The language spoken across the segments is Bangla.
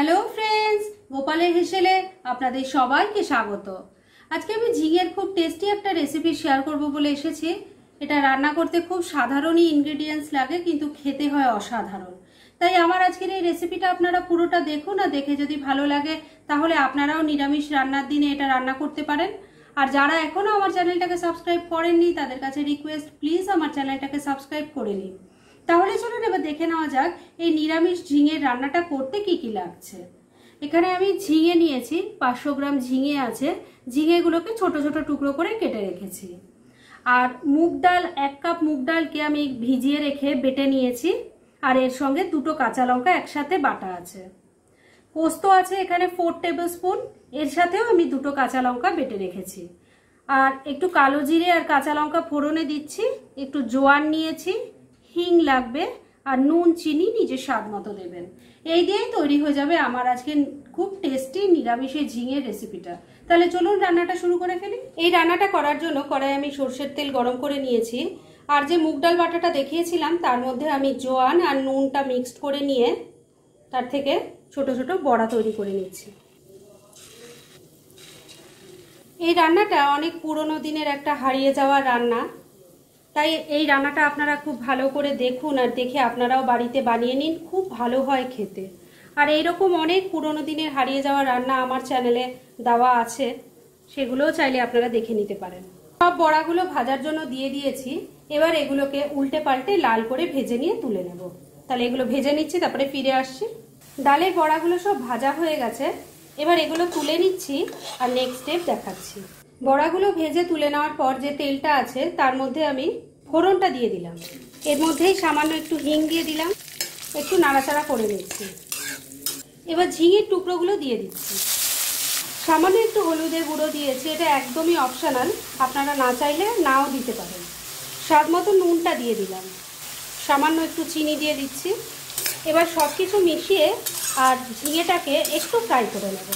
হ্যালো ফ্রেন্ডস গোপালের হেসেলে আপনাদের সবাইকে স্বাগত। আজকে আমি ঝিঙের খুব টেস্টি একটা রেসিপি শেয়ার করব বলে এসেছি। এটা রান্না করতে খুব সাধারণই ইনগ্রেডিয়েন্টস লাগে, কিন্তু খেতে হয় অসাধারণ। তাই আমার আজকের এই রেসিপিটা আপনারা পুরোটা দেখুন আর দেখে যদি ভালো লাগে, তাহলে আপনারাও নিরামিষ রান্নার দিনে এটা রান্না করতে পারেন। আর যারা এখনও আমার চ্যানেলটাকে সাবস্ক্রাইব করেননি, তাদের কাছে রিকোয়েস্ট প্লিজ আমার চ্যানেলটাকে সাবস্ক্রাইব করে নিন। তাহলে চলুন এবার দেখে নেওয়া যাক এই নিরামিষ ঝিঙের রান্নাটা করতে কি কি লাগছে। এখানে আমি ঝিঙে নিয়েছি, পাঁচশো গ্রাম ঝিঙে আছে, ঝিঙেগুলোকে ছোট ছোট টুকরো করে কেটে রেখেছি। আর মুগ ডাল, এক কাপ মুগ ডালকে আমি ভিজিয়ে রেখে বেটে নিয়েছি, আর এর সঙ্গে দুটো কাঁচা লঙ্কা একসাথে বাটা আছে। পোস্ত আছে এখানে ফোর টেবিল স্পুন এর সাথেও আমি দুটো কাঁচা লঙ্কা বেটে রেখেছি। আর একটু কালো জিরে আর কাঁচা লঙ্কা ফোড়নে দিচ্ছি, একটু জোয়ান নিয়েছি হিং লাগবে আর নুন, চিনি নিজের স্বাদ মতো দেবেন। এই দিয়েই তৈরি হয়ে যাবে আমার আজকে খুব টেস্টি নিরামিষের ঝিঙের রেসিপিটা তাহলে চলুন রান্নাটা শুরু করে ফেলি। এই রান্নাটা করার জন্য কড়াই আমি সর্ষের তেল গরম করে নিয়েছি। আর যে মুগ ডাল বাটাটা দেখিয়েছিলাম, তার মধ্যে আমি জোয়ান আর নুনটা মিক্সড করে নিয়ে তার থেকে ছোট ছোট বড়া তৈরি করে নিচ্ছি। এই রান্নাটা অনেক পুরনো দিনের একটা হারিয়ে যাওয়া রান্না। তাই এই রান্নাটা আপনারা খুব ভালো করে দেখুন আর দেখে আপনারাও বাড়িতে বানিয়ে নিন, খুব ভালো হয় খেতে। আর এইরকম অনেক পুরনো দিনের হারিয়ে যাওয়া রান্না আমার চ্যানেলে দেওয়া আছে, সেগুলোও চাইলে আপনারা দেখে নিতে পারেন। সব বড়াগুলো ভাজার জন্য দিয়ে দিয়েছি, এবার এগুলোকে উল্টে পাল্টে লাল করে ভেজে নিয়ে তুলে নেব। তাহলে এগুলো ভেজে নিচ্ছি, তারপরে ফিরে আসছি। ডালের বড়াগুলো সব ভাজা হয়ে গেছে, এবার এগুলো তুলে নিচ্ছি আর নেক্সট স্টেপ দেখাচ্ছি। বড়াগুলো ভেজে তুলে নেওয়ার পর যে তেলটা আছে, তার মধ্যে আমি ফোড়নটা দিয়ে দিলাম। এর মধ্যেই সামান্য একটু হিং দিয়ে দিলাম। একটু নাড়াচাড়া করে নিচ্ছি। এবার ঝিঙের টুকরোগুলো দিয়ে দিচ্ছি। সামান্য একটু হলুদের গুঁড়ো দিয়েছি, এটা একদমই অপশনাল আপনারা না চাইলে নাও দিতে পারেন। স্বাদ মতো নুনটা দিয়ে দিলাম। সামান্য একটু চিনি দিয়ে দিচ্ছি। এবার সব কিছু মিশিয়ে আর ঝিঙেটাকে একটু ফ্রাই করে নেব।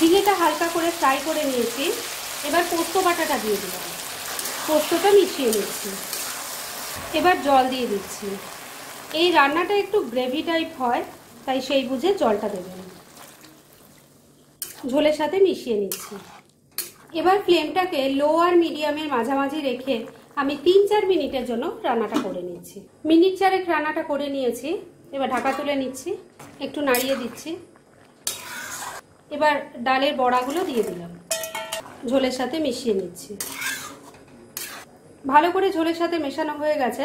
ঝিঙেটা হালকা করে ফ্রাই করে নিয়েছি। এবার পোস্ত বাটাটা দিয়ে দিলাম। পোস্তটা মিশিয়ে নিচ্ছি। এবার জল দিয়ে দিচ্ছি। এই রান্নাটা একটু গ্রেভি টাইপ হয়, তাই সেই বুঝে জলটা দেবেন। ঝোলের সাথে মিশিয়ে নিচ্ছি। এবার ফ্লেমটাকে লো আর মিডিয়ামের মাঝামাঝি রেখে আমি তিন চার মিনিটের জন্য রান্নাটা করে নিচ্ছি। মিনিট চারেক রান্নাটা করে নিয়েছি। এবার ঢাকা তুলে নিচ্ছি। একটু নাড়িয়ে দিচ্ছি। এবার ডালের বড়াগুলো দিয়ে দিলাম। ঝোলের সাথে মিশিয়ে নিচ্ছি। ভালো করে ঝোলের সাথে মেশানো হয়ে গেছে।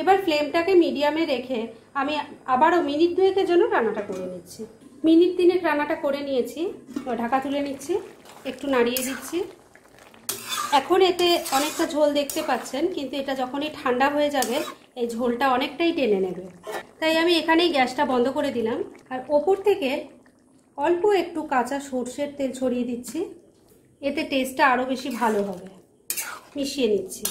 এবার ফ্লেমটাকে মিডিয়ামে রেখে আমি আবারও মিনিট দুয়েকের জন্য রান্নাটা করে নিচ্ছি। মিনিট তিনেক রান্নাটা করে নিয়েছি ঢাকা তুলে নিচ্ছি, একটু নাড়িয়ে দিচ্ছি। এখন এতে অনেকটা ঝোল দেখতে পাচ্ছেন, কিন্তু এটা যখনই ঠান্ডা হয়ে যাবে, এই ঝোলটা অনেকটাই টেনে নেবে। তাই আমি এখানেই গ্যাসটা বন্ধ করে দিলাম। আর ওপর থেকে অল্প একটু কাঁচা সর্ষের তেল ছড়িয়ে দিচ্ছি। এতে টেস্টটা আরও বেশি ভালো হবে। মিশিয়ে নিচ্ছি।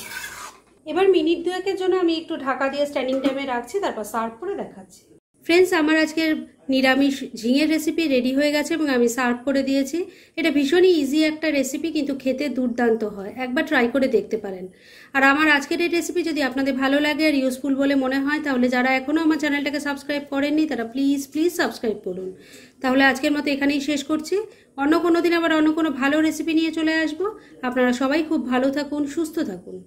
এবার মিনিট দুয়েকের জন্য আমি একটু ঢাকা দিয়ে স্ট্যান্ডিং টাইমে রাখছি, তারপর সার্ভ করে দেখাচ্ছি। ফ্রেন্ডস আমার আজকের নিরামিষ ঝিঙের রেসিপি রেডি হয়ে গেছে এবং আমি সার্ভ করে দিয়েছি। এটা ভীষণই ইজি একটা রেসিপি কিন্তু খেতে দুর্দান্ত হয়। একবার ট্রাই করে দেখতে পারেন। আর আমার আজকের এই রেসিপি যদি আপনাদের ভালো লাগে আর ইউজফুল বলে মনে হয়, তাহলে যারা এখনও আমার চ্যানেলটাকে সাবস্ক্রাইব করেননি, তারা প্লিজ প্লিজ সাবস্ক্রাইব করুন। তাহলে আজকের মতো এখানেই শেষ করছি। অন্য কোনো দিন আবার অন্য কোনো ভালো রেসিপি নিয়ে চলে আসব। আপনারা সবাই খুব ভালো থাকুন, সুস্থ থাকুন।